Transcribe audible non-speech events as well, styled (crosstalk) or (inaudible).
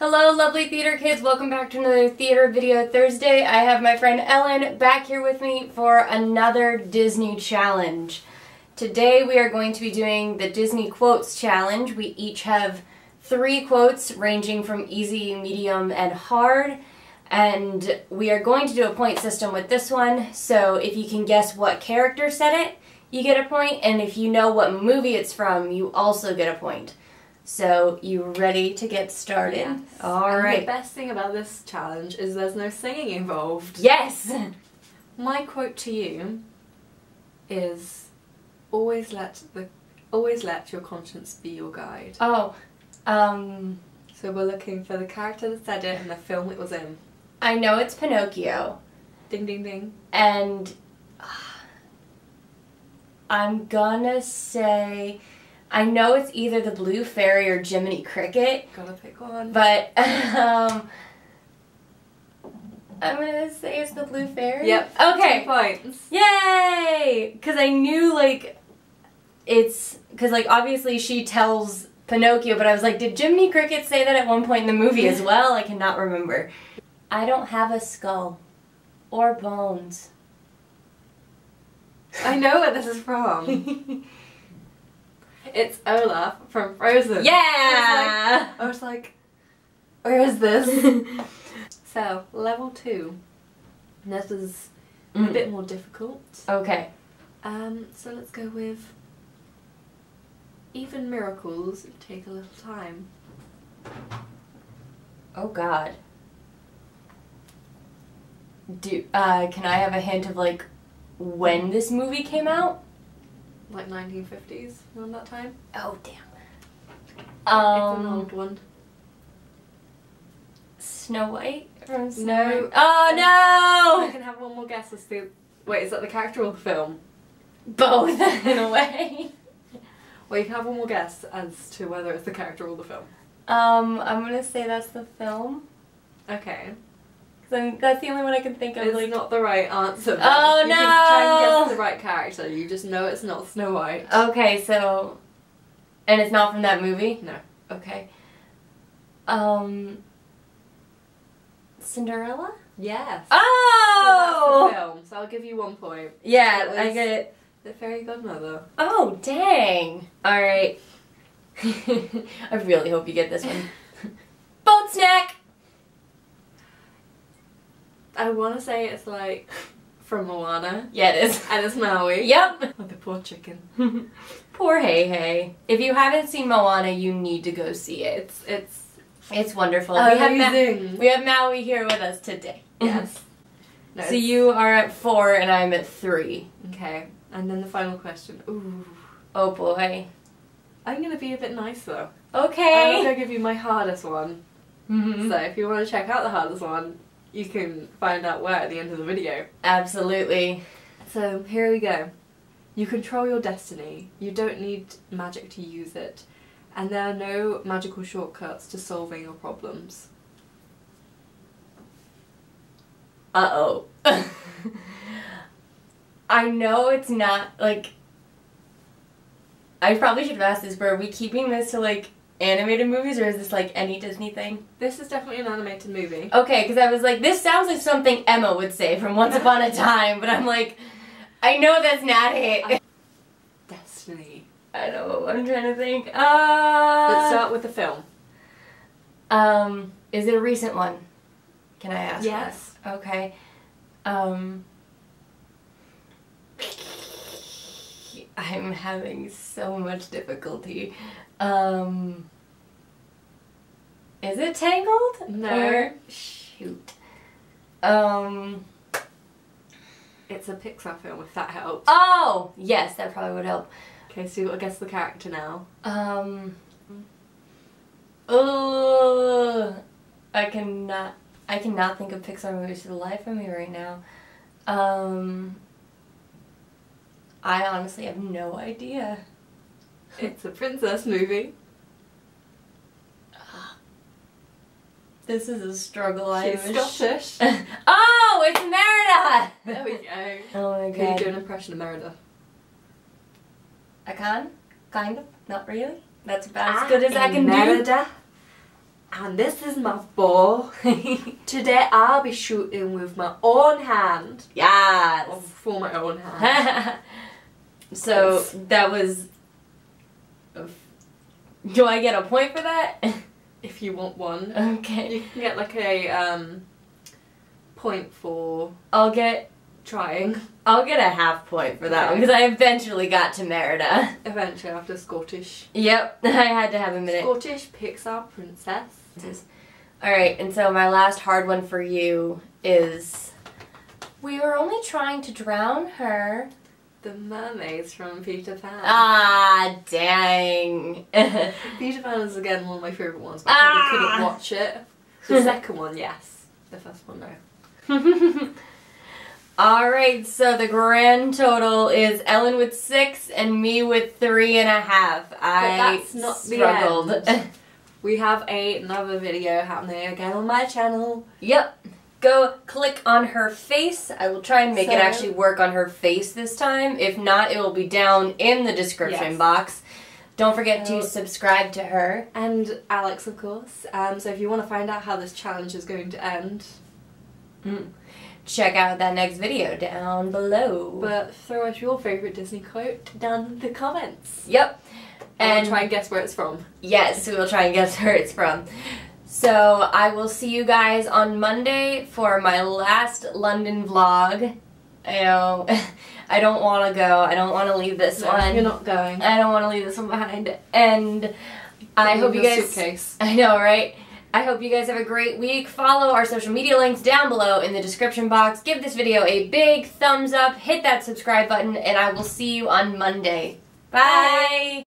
Hello, lovely theater kids. Welcome back to another Theater Video Thursday. I have my friend Ellen back here with me for another Disney challenge. Today we are going to be doing the Disney Quotes Challenge. We each have three quotes ranging from easy, medium, and hard. And we are going to do a point system with this one. So if you can guess what character said it, you get a point. And if you know what movie it's from, you also get a point. So, you ready to get started? Yes. All and right. The best thing about this challenge is there's no singing involved. Yes! (laughs) My quote to you is always let the always let your conscience be your guide. Oh, um, So we're looking for the character that said it and the film it was in. I know it's Pinocchio, Ding ding ding. and uh, (sighs) I'm gonna say. I know it's either the Blue Fairy or Jiminy Cricket, Gotta pick one. but (laughs) um, I'm gonna say it's the Blue Fairy. Yep. Okay. Two points. Yay! Because I knew like it's because like obviously she tells Pinocchio, but I was like, did Jiminy Cricket say that at one point in the movie as (laughs) well? I cannot remember. I don't have a skull or bones. I know where this is from. (laughs) it's Olaf from Frozen. yeah. I was like, where is this? (laughs) so, level two. This is a Mm. bit more difficult. okay. Um, so let's go with even miracles take a little time. Oh God. Do uh, can I have a hint of like when this movie came out? Like 1950s, around that time. Oh damn. it's an Um, old one. Snow White from Snow No. White? Oh no! I can have one more guess as to. Wait, is that the character or the film? Both (laughs) in a way. Well, you can have one more guess as to whether it's the character or the film. Um, I'm gonna say that's the film. Okay. I'm, that's the only one I can think of. It's like, not the right answer. Oh, you can try and no. guess the right character. You just know it's not Snow White. okay, so, and it's not from that movie. No. Okay. Um. Cinderella. Yes. Oh. Well, that's the film, so I'll give you one point. yeah, I get it. The Fairy Godmother. Oh dang! All right. (laughs) I really hope you get this one. (laughs) Boat snack. I want to say it's like from Moana, Yeah, it is. and it's Maui. Yep. Oh, the poor chicken. (laughs) Poor Heihei. If you haven't seen Moana, you need to go see it. It's it's It's wonderful. We have, Ma- we have Maui here with us today. yes. (laughs) No, so you are at four and I'm at three. Okay, and then the final question. Ooh, Oh boy. I'm gonna be a bit nice though. Okay. I'm gonna give you my hardest one. Mhm. So if you want to check out the hardest one, you can find out where at the end of the video. Absolutely. So here we go. You control your destiny. You don't need magic to use it. And there are no magical shortcuts to solving your problems. Uh oh. (laughs) I know it's not like. I probably should have asked this, but are we keeping this to like animated movies or is this like any Disney thing? This is definitely an animated movie. Okay, because I was like, this sounds like something Emma would say from (laughs) Once Upon a Time, but I'm like, I know that's not it. Destiny. I don't know. What I'm trying to think. Uh, Let's start with the film. Um, is it a recent one? Can I ask? Yes. that? Okay. Um. I'm having so much difficulty. Um. Is it Tangled? No. Or, shoot. Um. It's a Pixar film, if that helps. Oh, yes, that probably would help. Okay, so I guess the character now. Um. Oh, I cannot. I cannot think of Pixar movies for the life of me right now. Um. I honestly have no idea. It's a princess movie. (sighs) This is a struggle. I She's am Scottish. (laughs) oh, it's Merida. there we go. (laughs) Oh my god. Can you do an impression of Merida? I can, kind of, not really. That's about as ah, good as I can do. Merida. And this is my bow. (laughs) Today I'll be shooting with my own hand. yes. Or for my own hand. So that was. Do I get a point for that? (laughs) if you want one. okay. You can get like a um, point for I'll get trying. I'll get a half point for that one because I eventually got to Merida. (laughs) Eventually after Scottish. Yep, (laughs) I had to have a minute. Scottish Pixar princess. All right, and so my last hard one for you is we were only trying to drown her. The mermaids from Peter Pan. Ah, dang. (laughs) Peter Pan is again one of my favourite ones, but I probably Ah. couldn't watch it. The second one, yes. The first one, no. (laughs) All right, so the grand total is Ellen with six and me with three and a half. I that's not the end. (laughs) We have another video happening again on my channel. yep. Go click on her face. I will try and make it actually work on her face this time. If not, it will be down in the description Yes. box. Don't forget to subscribe to her. And Alex, of course. Um, so if you want to find out how this challenge is going to end, Check out that next video down below. but throw us your favourite Disney quote down in the comments. yep. And And we'll try and guess where it's from. Yes, we will try and guess where it's from. So I will see you guys on Monday for my last London vlog. I know (laughs) I don't want to go. I don't want to leave this No, one. You're not going. I don't want to leave this one behind. And I hope you guys. Suitcase. (laughs) I know, right? I hope you guys have a great week. Follow our social media links down below in the description box. Give this video a big thumbs up. Hit that subscribe button, and I will see you on Monday. Bye.